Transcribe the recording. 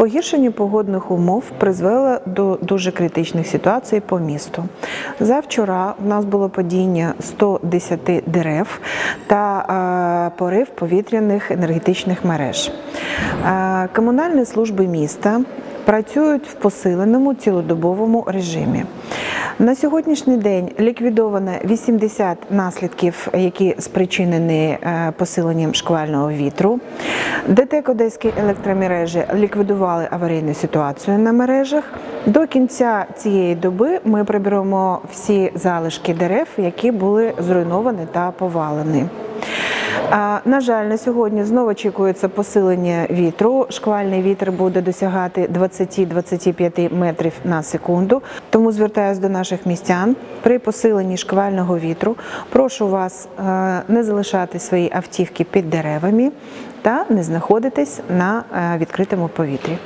Погіршення погодних умов призвело до дуже критичних ситуацій по місту. Завчора в нас було падіння 110 дерев та е, порив повітряних енергетичних мереж. Е, Комунальні служби міста працюють в посиленому цілодобовому режимі. На сьогоднішній день ліквідовано 80 наслідків, які спричинені е, посиленням шквального вітру. ДТЕК Одеські електромережі ліквідували аварійну ситуацію на мережах. До кінця цієї доби ми приберемо всі залишки дерев, які були зруйновані та повалені. На жаль, на сьогодні знову очікується посилення вітру. Шквальний вітер буде досягати 20-25 метрів на секунду. Тому звертаюсь до наших містян при посиленні шквального вітру. Прошу вас е, не залишати свої автівки під деревами та не знаходитись на е, відкритому повітрі.